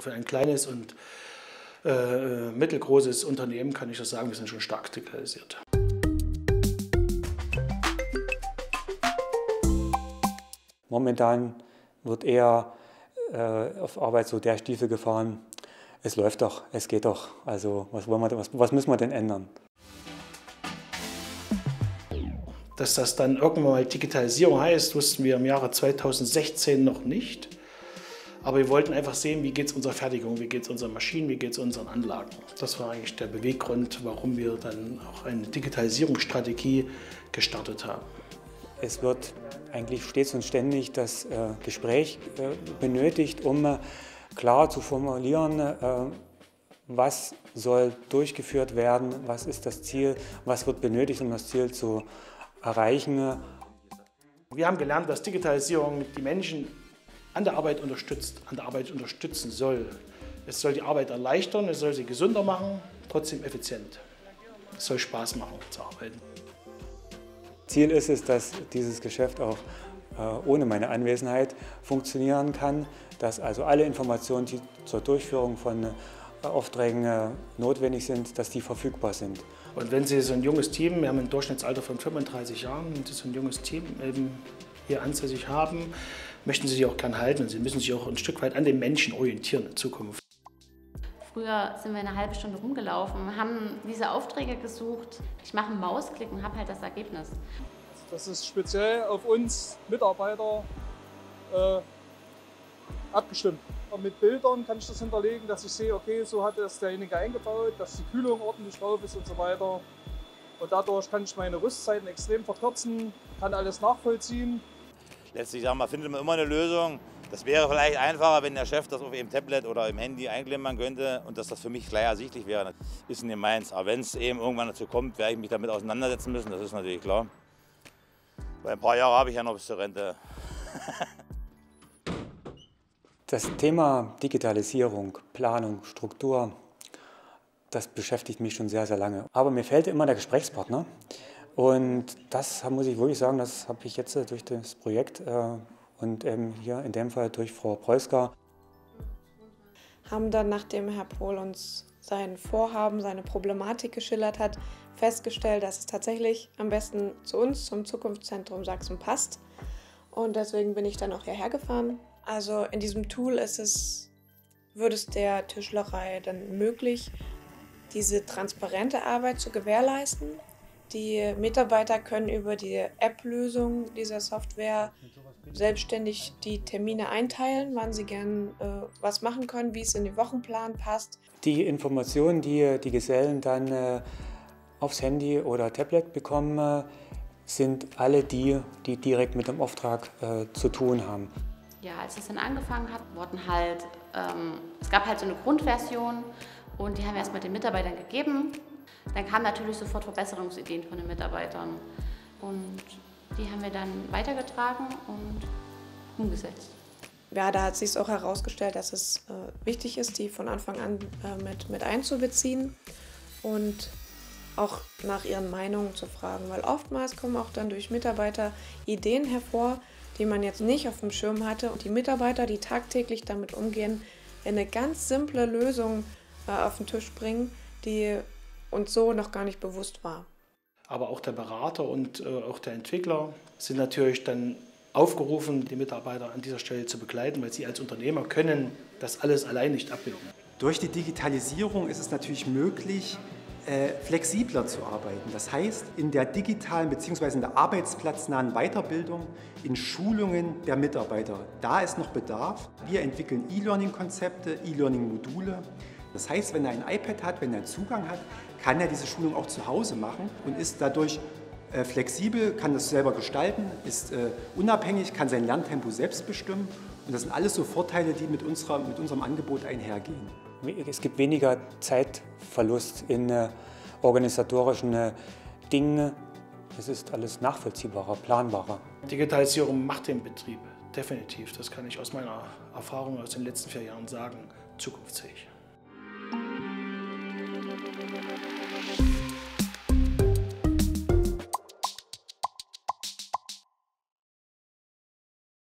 Für ein kleines und äh, mittelgroßes Unternehmen kann ich das sagen, wir sind schon stark digitalisiert. Momentan wird eher äh, auf Arbeit so der Stiefel gefahren. Es läuft doch, es geht doch. Also was, wollen wir, was, was müssen wir denn ändern? Dass das dann irgendwann mal Digitalisierung heißt, wussten wir im Jahre 2016 noch nicht. Aber wir wollten einfach sehen, wie geht es unserer Fertigung, wie geht es unseren Maschinen, wie geht es unseren Anlagen. Das war eigentlich der Beweggrund, warum wir dann auch eine Digitalisierungsstrategie gestartet haben. Es wird eigentlich stets und ständig das äh, Gespräch äh, benötigt, um äh, klar zu formulieren, äh, was soll durchgeführt werden, was ist das Ziel, was wird benötigt, um das Ziel zu erreichen. Wir haben gelernt, dass Digitalisierung die Menschen an der Arbeit unterstützt, an der Arbeit unterstützen soll. Es soll die Arbeit erleichtern, es soll sie gesünder machen, trotzdem effizient. Es soll Spaß machen zu arbeiten. Ziel ist es, dass dieses Geschäft auch äh, ohne meine Anwesenheit funktionieren kann, dass also alle Informationen, die zur Durchführung von äh, Aufträgen äh, notwendig sind, dass die verfügbar sind. Und wenn Sie so ein junges Team, wir haben ein Durchschnittsalter von 35 Jahren, wenn Sie so ein junges Team eben hier ansässig haben, möchten Sie sich auch gern halten und Sie müssen sich auch ein Stück weit an den Menschen orientieren in Zukunft. Früher sind wir eine halbe Stunde rumgelaufen, haben diese Aufträge gesucht. Ich mache einen Mausklick und habe halt das Ergebnis. Das ist speziell auf uns Mitarbeiter äh, abgestimmt. Und mit Bildern kann ich das hinterlegen, dass ich sehe, okay, so hat es derjenige eingebaut, dass die Kühlung ordentlich drauf ist und so weiter. Und dadurch kann ich meine Rüstzeiten extrem verkürzen, kann alles nachvollziehen letztlich sagen wir, findet man immer eine Lösung. Das wäre vielleicht einfacher, wenn der Chef das auf dem Tablet oder im Handy einklemmern könnte und dass das für mich gleich ersichtlich wäre. Das ist nicht meins. Aber wenn es eben irgendwann dazu kommt, werde ich mich damit auseinandersetzen müssen, das ist natürlich klar. Weil ein paar Jahre habe ich ja noch bis zur Rente. das Thema Digitalisierung, Planung, Struktur, das beschäftigt mich schon sehr, sehr lange. Aber mir fehlt immer der Gesprächspartner. Und das muss ich wirklich sagen, das habe ich jetzt durch das Projekt äh, und eben hier in dem Fall durch Frau Preusker. Haben dann, nachdem Herr Pohl uns sein Vorhaben, seine Problematik geschildert hat, festgestellt, dass es tatsächlich am besten zu uns, zum Zukunftszentrum Sachsen passt. Und deswegen bin ich dann auch hierher gefahren. Also in diesem Tool ist es, würde es der Tischlerei dann möglich, diese transparente Arbeit zu gewährleisten die Mitarbeiter können über die App-Lösung dieser Software selbstständig die Termine einteilen, wann sie gern äh, was machen können, wie es in den Wochenplan passt. Die Informationen, die die Gesellen dann äh, aufs Handy oder Tablet bekommen, äh, sind alle die, die direkt mit dem Auftrag äh, zu tun haben. Ja, als es dann angefangen hat, wurden halt, ähm, es gab halt so eine Grundversion und die haben wir erst mit den Mitarbeitern gegeben dann kamen natürlich sofort Verbesserungsideen von den Mitarbeitern. Und die haben wir dann weitergetragen und umgesetzt. Ja, da hat sich auch herausgestellt, dass es äh, wichtig ist, die von Anfang an äh, mit, mit einzubeziehen und auch nach ihren Meinungen zu fragen, weil oftmals kommen auch dann durch Mitarbeiter Ideen hervor, die man jetzt nicht auf dem Schirm hatte und die Mitarbeiter, die tagtäglich damit umgehen, eine ganz simple Lösung äh, auf den Tisch bringen, die und so noch gar nicht bewusst war. Aber auch der Berater und äh, auch der Entwickler sind natürlich dann aufgerufen, die Mitarbeiter an dieser Stelle zu begleiten, weil sie als Unternehmer können das alles allein nicht abbilden. Durch die Digitalisierung ist es natürlich möglich, äh, flexibler zu arbeiten. Das heißt, in der digitalen bzw. in der arbeitsplatznahen Weiterbildung, in Schulungen der Mitarbeiter, da ist noch Bedarf. Wir entwickeln E-Learning-Konzepte, E-Learning-Module. Das heißt, wenn er ein iPad hat, wenn er Zugang hat, kann er diese Schulung auch zu Hause machen und ist dadurch äh, flexibel, kann das selber gestalten, ist äh, unabhängig, kann sein Lerntempo selbst bestimmen. Und das sind alles so Vorteile, die mit, unserer, mit unserem Angebot einhergehen. Es gibt weniger Zeitverlust in äh, organisatorischen Dingen. Es ist alles nachvollziehbarer, planbarer. Digitalisierung macht den Betrieb definitiv, das kann ich aus meiner Erfahrung aus den letzten vier Jahren sagen, zukunftsfähig.